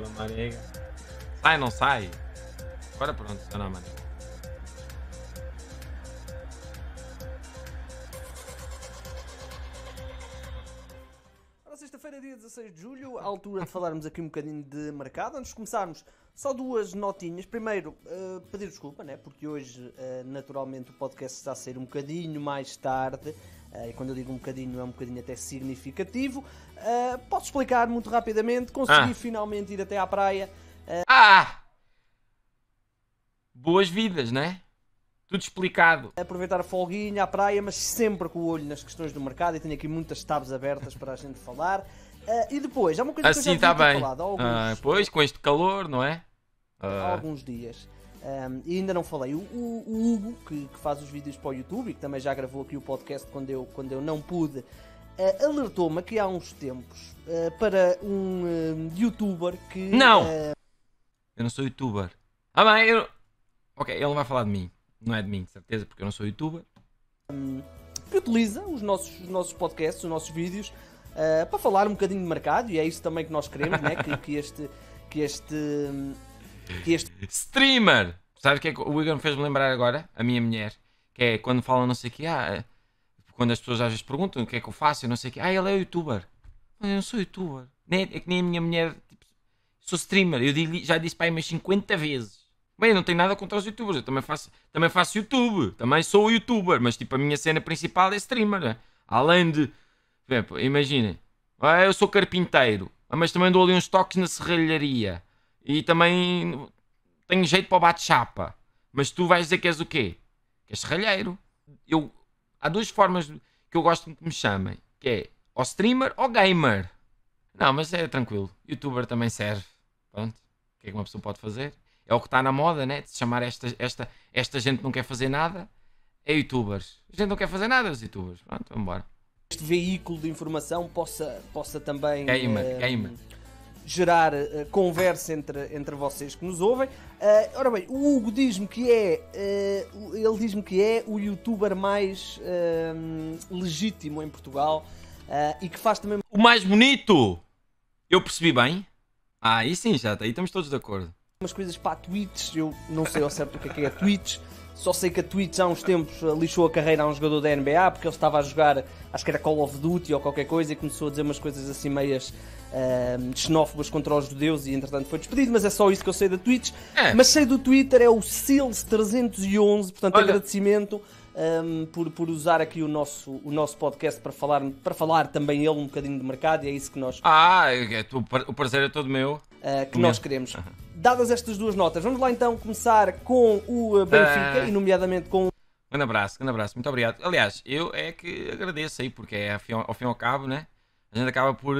Aquela Marega. Sai, não sai? Agora pronto, está na Marega. Sexta-feira, dia 16 de julho, à altura de falarmos aqui um bocadinho de mercado. Antes de começarmos, só duas notinhas. Primeiro, eh, pedir desculpa, né? porque hoje, eh, naturalmente, o podcast está a sair um bocadinho mais tarde. Eh, e quando eu digo um bocadinho, é um bocadinho até significativo. Eh, posso explicar muito rapidamente. Consegui Ah. finalmente ir até à praia. Ah! Boas vidas, né? Tudo explicado. aproveitar a folguinha à praia, mas sempre com o olho nas questões do mercado e tenho aqui muitas tabs abertas para a gente falar. Ah, e depois, há uma coisa Assim que eu está já ter bem. falado alguns, Ah, pois, com este calor, não é? há Ah, alguns dias. Ahm, e ainda não falei. O, o- o Hugo, que, que faz os vídeos para o YouTube e que também já gravou aqui o podcast quando eu, quando eu não pude, ah, alertou-me aqui há uns tempos ah, para um ah, youtuber que. Não! eu não sou youtuber. Ah, bem, eu. Ok, ele não vai falar de mim. Não é de mim, de certeza, porque eu não sou youtuber. que utiliza os nossos, os nossos podcasts, os nossos vídeos, para falar um bocadinho de mercado, e é isso também que nós queremos, né? que, que este. Que este que este Streamer! Sabe o que é que o Igor me fez-me lembrar agora? A minha mulher. Que é quando falam não sei o que, ah, quando as pessoas às vezes perguntam o que é que eu faço, eu não sei o que, ah, ele é youtuber. Eu não sou youtuber. Nem, é que nem a minha mulher, tipo, sou streamer. Eu digo, já disse para aí umas 50 vezes. Bem, não tenho nada contra os youtubers, eu também faço, também faço YouTube, também sou youtuber, mas tipo a minha cena principal é streamer. né? Além de, imaginem, ah, eu sou carpinteiro, ah, mas também dou ali uns toques na serralharia e também tenho jeito para o bate-chapa. Mas tu vais dizer que és o quê? Que és serralheiro. Eu, há duas formas que eu gosto que me chamem, que é ou streamer ou gamer. Não, mas é tranquilo. Youtuber também serve. Pronto. O que é que uma pessoa pode fazer? É o que está na moda, né? De se chamar esta, esta, esta gente que não quer fazer nada. É youtubers. A gente não quer fazer nada, os youtubers. Pronto, vamos embora. este veículo de informação possa, possa também Gamer, eh, gamer. Gerar eh, conversa entre, entre vocês que nos ouvem. Eh, ora bem, o Hugo diz-me que é o- ele diz-me que é o youtuber mais legítimo em Portugal e que faz também O mais bonito! Eu percebi bem? Ah, aí sim, já. Aí estamos todos de acordo. Umas coisas para a Twitch. Eu não sei ao certo o que é que é a Twitch. Só sei que a Twitch há uns tempos lixou a carreira a um jogador da NBA porque ele estava a jogar, acho que era Call of Duty ou qualquer coisa, e começou a dizer umas coisas assim meias eh, xenófobas contra os judeus e entretanto foi despedido. Mas é só isso que eu sei da Twitch. É. Mas sei do Twitter, é o Sils311, portanto Olha. agradecimento. Ehm, por, por usar aqui o nosso, o nosso podcast para falar, para falar também ele um bocadinho de mercado e é isso que nós Ah, é, tu- o prazer é todo meu. uh, que O nós meu. queremos. Dadas estas duas notas, vamos lá então começar com o uh, Benfica Ah. e nomeadamente com Grande abraço, grande abraço, muito obrigado. Aliás, eu é que agradeço aí, porque é ao fim ao, fim e ao cabo, né? A gente acaba por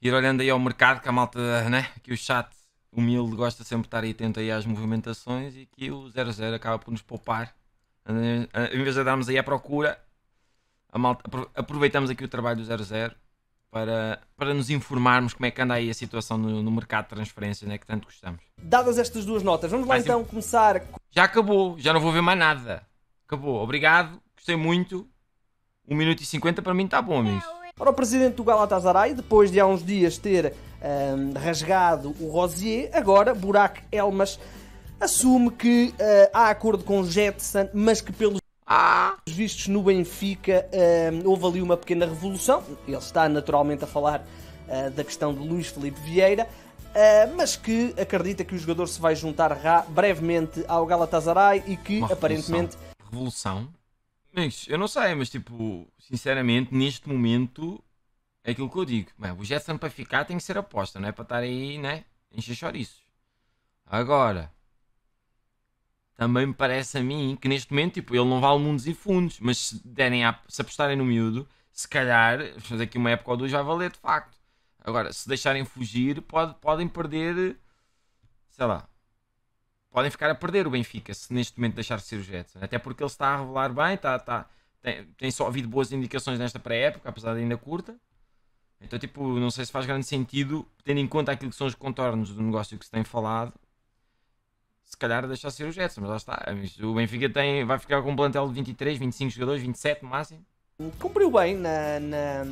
ir olhando aí ao mercado, que a malta, né? Que o chat humilde gosta sempre de estar aí atento aí às movimentações e que o 0-0 acaba por nos poupar. Em vez de darmos aí à procura, malta, apro- aproveitamos aqui o trabalho do 0-0 para, para nos informarmos como é que anda aí a situação no, no mercado de transferências, né? Que tanto gostamos. dadas estas duas notas, vamos lá Vai sim. então começar com Já acabou, já não vou ver mais nada. Acabou, obrigado, gostei muito. 1 minuto e 50 para mim está bom, amigos. Ora, o presidente do Galatasaray, depois de há uns dias ter ahm, rasgado o Rosier, agora Burak Elmas assume que ah, há acordo com Jetson, mas que pelos Ah, vistos no Benfica ahm, houve ali uma pequena revolução. Ele está naturalmente a falar ah, da questão de Luís Felipe Vieira, mas que acredita que o jogador se vai juntar brevemente ao Galatasaray e que uma aparentemente Revolução. Amigos, eu não sei, mas tipo, sinceramente, neste momento, é aquilo que eu digo. Bem, o Jetson para ficar tem que ser aposta, não é para estar aí, né? Encher chouriços. Agora, também me parece a mim que neste momento, tipo, ele não vale mundos e fundos, mas se derem a, se apostarem no miúdo, se calhar, daqui uma época ou duas vai valer de facto. Agora, se deixarem fugir, pode, podem perder, sei lá, podem ficar a perder o Benfica se neste momento deixar de ser o Jetson. Até porque ele está a revelar bem, está, está, tem, tem só havido boas indicações nesta pré-época, apesar de ainda curta. Então, tipo, não sei se faz grande sentido, tendo em conta aquilo que são os contornos do negócio que se tem falado, se calhar deixar ser o Jetson, mas lá está. O Benfica tem, vai ficar com um plantel de 23, 25 jogadores, 27 no máximo. cumpriu bem na, na,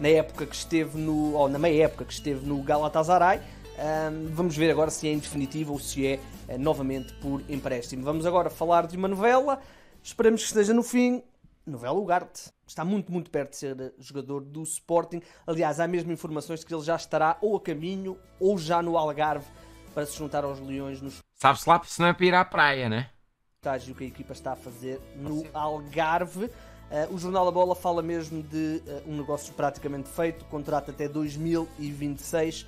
na época que esteve no, ou na meia época que esteve no Galatasaray. Um, vamos ver agora se é em definitivo ou se é uh, novamente por empréstimo. Vamos agora falar de uma novela. Esperamos que esteja no fim. Novela Ugarte. Está muito, muito perto de ser jogador do Sporting. Aliás, há mesmo informações de que ele já estará ou a caminho ou já no Algarve para se juntar aos Leões no Sabe-se lá se não é para ir à praia, né? estágio que a equipa está a fazer no Algarve. Uh, o Jornal da Bola fala mesmo de uh, um negócio praticamente feito, contrato até 2026, uh,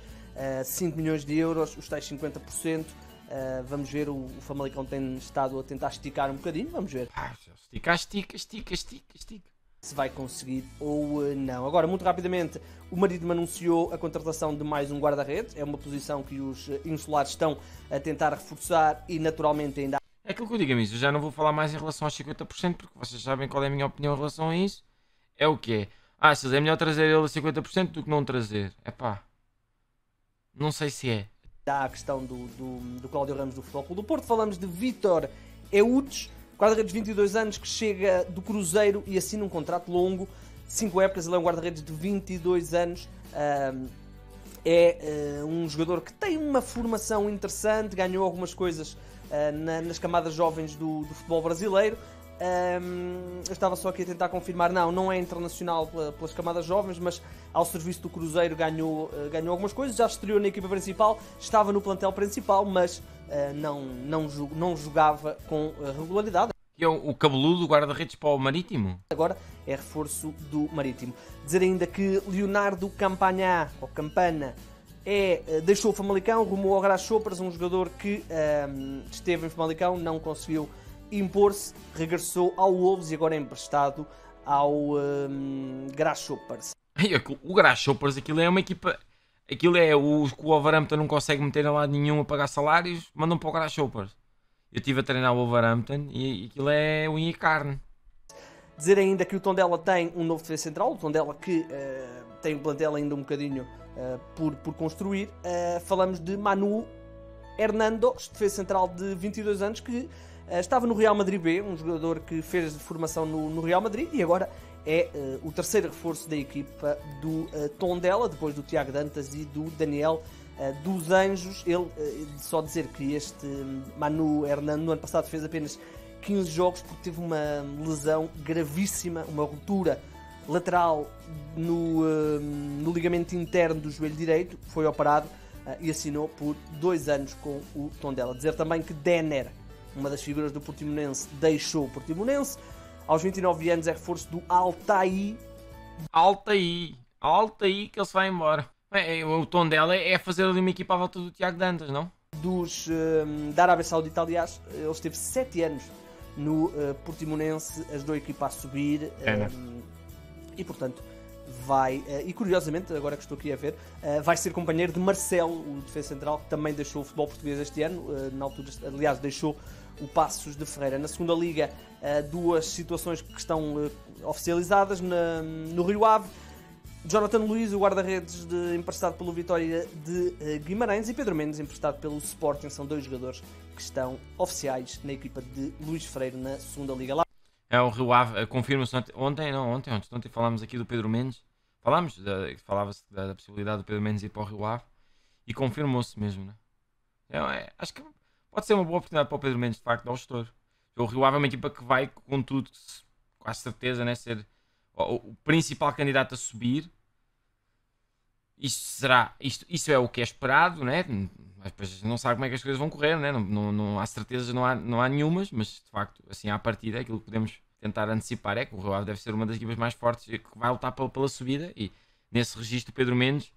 5 milhões de euros, os tais 50%. Uh, vamos ver, o, o Famalicão tem estado a tentar esticar um bocadinho, vamos ver. Ah, estica, estica, estica, estica, estica. Se vai conseguir ou uh, não. Agora, muito rapidamente, o Marítimo anunciou a contratação de mais um guarda-redes. É uma posição que os uh, insulares estão a tentar reforçar e, naturalmente, ainda É aquilo que eu digo, amigos. Eu já não vou falar mais em relação aos 50%, porque vocês sabem qual é a minha opinião em relação a isso. É o que é. Ah, se é melhor trazer ele a 50% do que não trazer. É pá. Não sei se é. há a questão do, do, do Cláudio Ramos do Futebol Clube do Porto. Falamos de Vitor Eudes, guarda-redes de 22 anos, que chega do Cruzeiro e assina um contrato longo, 5 épocas. Ele é um guarda-redes de 22 anos. Um, é uh, um jogador que tem uma formação interessante, ganhou algumas coisas uh, na, nas camadas jovens do, do futebol brasileiro. Um, eu estava só aqui a tentar confirmar, não, não é internacional pela, pelas camadas jovens, mas ao serviço do Cruzeiro ganhou, uh, ganhou algumas coisas, já estreou na equipa principal, estava no plantel principal, mas não, não, não jogava com uh, regularidade. E é o, cabeludo guarda-redes para o Marítimo? Agora é reforço do Marítimo. Dizer ainda que Leonardo Campagna, ou Campana, é, deixou o Famalicão, rumou ao Grasshoppers, um jogador que um, esteve em Famalicão, não conseguiu impor-se, regressou ao Wolves e agora é emprestado ao um, Grasshoppers. O Grasshoppers, aquilo é uma equipa. Aquilo é o que o Wolverhampton não consegue meter a lado nenhum a pagar salários, mandam para o Grasshoppers. Eu estive a treinar o Wolverhampton e aquilo é unha e carne. Dizer ainda que o Tondela tem um novo defesa central, o Tondela que uh, tem um plantel ainda um bocadinho uh, por, por construir. Uh, falamos de Manu Hernando, defesa central de 22 anos, que estava no Real Madrid B, um jogador que fez formação no, no Real Madrid e agora é uh, o terceiro reforço da equipa do uh, Tondela, depois do Tiago Dantas e do Daniel dos Anjos. Ele, só dizer que este Manu Hernando no ano passado fez apenas 15 jogos porque teve uma lesão gravíssima, uma ruptura lateral no, no ligamento interno do joelho direito, foi operado e assinou por dois anos com o Tondela. Dizer também que Denner uma das figuras do Portimonense, deixou o Portimonense. Aos 29 anos é reforço do Altaí. Altaí, Altaí que ele se vai embora. Bem, o tom dela é fazer ali uma equipa à volta do Tiago Dantas, não? Dos, um, da Arábia Saudita, aliás, ele esteve 7 anos no uh, Portimonense, ajudou a equipa a subir. É, um, e portanto, vai, uh, e curiosamente, agora que estou aqui a ver, uh, vai ser companheiro de Marcelo, o defesa central, que também deixou o futebol português este ano. na altura, aliás, deixou o Passos de Ferreira. Na segunda liga, duas situações que estão oficializadas na, no Rio Ave. Jonathan Luiz, o guarda-redes emprestado pelo Vitória de Guimarães e Pedro Mendes, emprestado pelo Sporting. São dois jogadores que estão oficiais na equipa de Luís Freire na segunda liga. Lá é o Rio Ave, confirma-se ontem, ontem, não, ontem, ontem, ontem falámos aqui do Pedro Mendes, falámos, falava-se da, da, possibilidade do Pedro Mendes ir para o Rio Ave e confirmou-se mesmo, né? É, é, acho que pode ser uma boa oportunidade para o Pedro Mendes, de facto, dar o estouro. O Rio Ave é uma equipa que vai, com tudo, com a certeza, né, ser o, o principal candidato a subir. Isto será, isto, isso é o que é esperado, né? Mas depois não sabe como é que as coisas vão correr, né? não, não, não há certezas, não há, não há nenhumas, mas de facto, assim, à partida, aquilo que podemos tentar antecipar é que o Rio Ave deve ser uma das equipas mais fortes e que vai lutar pela, pela subida e nesse registro Pedro Mendes,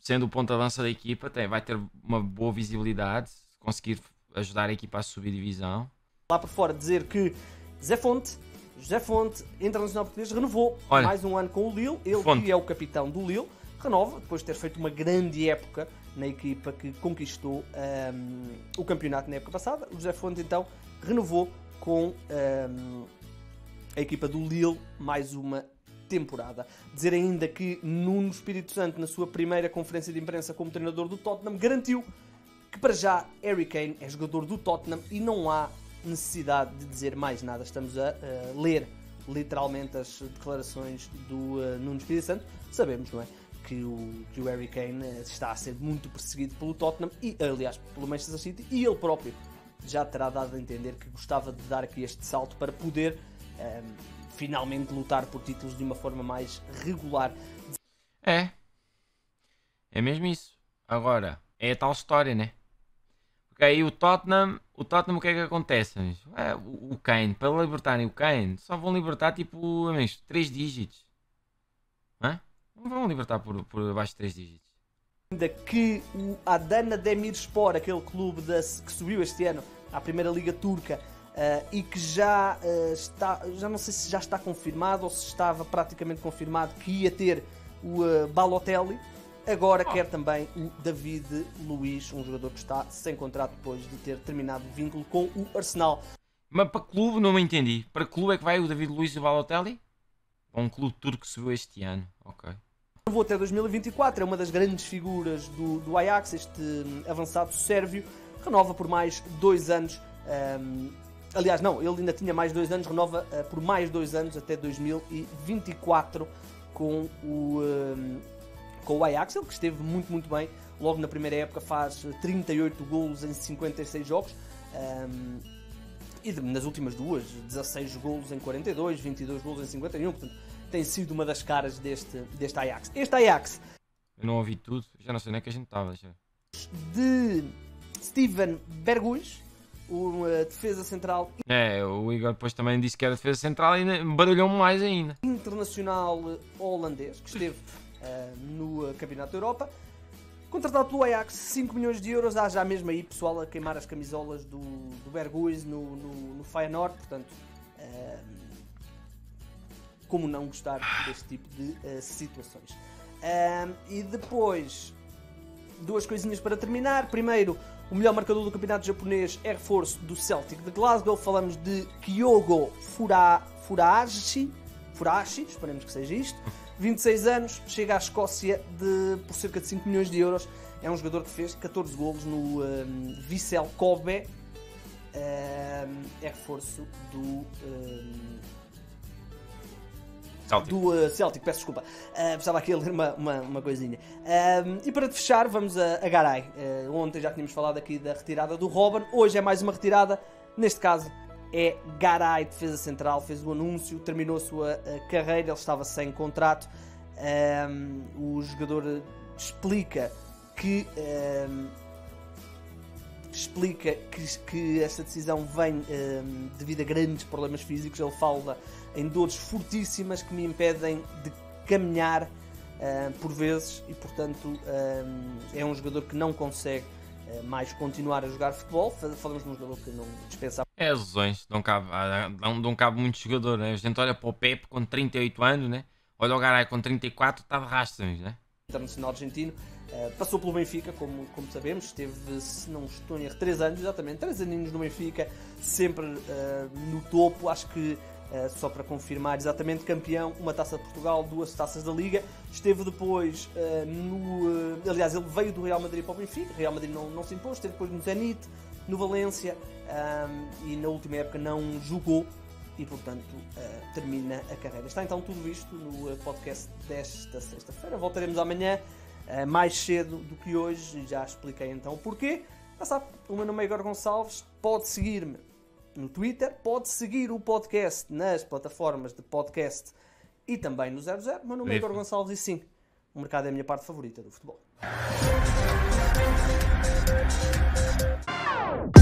sendo o ponta-lança da equipa, tem, vai ter uma boa visibilidade, conseguir ajudar a equipa a subir divisão. Lá por fora dizer que Zé Fonte, José Fonte, internacional português, renovou Olha, mais um ano com o Lille, ele Fonte. que é o capitão do Lille, renova, depois de ter feito uma grande época na equipa que conquistou um, o campeonato na época passada. O José Fonte então renovou com um, a equipa do Lille mais uma temporada. Dizer ainda que Nuno Espírito Santo, na sua primeira conferência de imprensa como treinador do Tottenham, garantiu que para já Harry Kane é jogador do Tottenham e não há necessidade de dizer mais nada. Estamos a uh, ler literalmente as declarações do uh, Nuno Espírito Santo. Sabemos, não é? Que o, que o Harry Kane está a ser muito perseguido pelo Tottenham e, aliás, pelo Manchester City e ele próprio já terá dado a entender que gostava de dar aqui este salto para poder um, ehm, finalmente lutar por títulos de uma forma mais regular. É, é mesmo isso. Agora, é a tal história, né? Aí o Tottenham, o Tottenham o que é que acontece? É, o, Kane, para libertarem o Kane, só vão libertar tipo, amigos, 3 dígitos. Não vão libertar por, por abaixo de 3 dígitos. Ainda que o Adana Demirspor, aquele clube que subiu este ano à Primeira Liga Turca uh, e que já uh, está, já não sei se já está confirmado ou se estava praticamente confirmado que ia ter o uh, Balotelli Agora quer também o David Luiz, um jogador que está sem contrato depois de ter terminado o vínculo com o Arsenal. Mas para clube não me entendi. Para clube é que vai o David Luiz e o Balotelli? Ou um clube turco que subiu este ano? Ok. Vou até 2024, é uma das grandes figuras do, do Ajax, este hum, avançado sérvio, renova por mais dois anos. Um, aliás, não, ele ainda tinha mais dois anos, renova uh, por mais dois anos até 2024 com o, um, com o Ajax, ele que esteve muito, muito bem. Logo na primeira época faz 38 golos em 56 jogos. Um, e nas últimas duas, 16 golos em 42, 22 golos em 51. Portanto, tem sido uma das caras deste, deste Ajax. Este Ajax. Eu não ouvi tudo, já não sei nem que a gente estava. De Steven Berguis, uma defesa central. É, o Igor depois também disse que era defesa central e barulhou mais ainda. Internacional holandês, que esteve uh, no Campeonato da Europa. Contratado pelo Ajax, 5 milhões de euros. Há já mesmo aí pessoal a queimar as camisolas do, do Berguis no, no, no Feyenoord. Portanto, uh, como não gostar deste tipo de uh, situações. e depois, duas coisinhas para terminar. Primeiro, o melhor marcador do campeonato japonês é reforço do Celtic de Glasgow. Falamos de Kyogo Fura, Furashi. Furashi, esperemos que seja isto. 26 anos, chega à Escócia de, por cerca de 5 milhões de euros. É um jogador que fez 14 golos no um, Vissel Kobe. Um, é reforço do. Um, Celtic. Do uh, Celtic, peço desculpa. Uh, precisava aqui ler uma, uma, uma coisinha. Um, e para fechar, vamos a, a Garay. Uh, ontem já tínhamos falado aqui da retirada do Robin. Hoje é mais uma retirada. Neste caso, é Garay, defesa central, fez o anúncio, terminou a sua eh, carreira, ele estava sem contrato. Um, o jogador explica que um, explica que, que esta decisão vem um, devido a grandes problemas físicos. Ele fala em dores fortíssimas que me impedem de caminhar por vezes e, portanto, é um jogador que não consegue eh, mais continuar a jogar futebol. Falamos de um jogador que não dispensa. É as lesões, não cabe, não, não cabe muito jogador, né? A gente olha para o Pepe com 38 anos, né? Olha o Garay com 34, está de rastros, né? Internacional argentino, uh, passou pelo Benfica, como, como sabemos, esteve, se não estou em erro, 3 anos, exatamente, 3 aninhos no Benfica, sempre uh, no topo, acho que Uh, só para confirmar exatamente, campeão, uma taça de Portugal, duas taças da Liga. Esteve depois uh, no. Uh, aliás, ele veio do Real Madrid para o Benfica, Real Madrid não, não se impôs, esteve depois no Zenit, no Valência um, e na última época não jogou e, portanto, termina a carreira. Está então tudo isto no podcast desta sexta-feira. Voltaremos amanhã mais cedo do que hoje, já expliquei então o porquê. Já sabe, o meu nome é Igor Gonçalves, pode seguir-me no Twitter, pode seguir o podcast nas plataformas de podcast e também no 00. Meu nome é Igor Gonçalves e sim, o mercado é a minha parte favorita do futebol. Woo!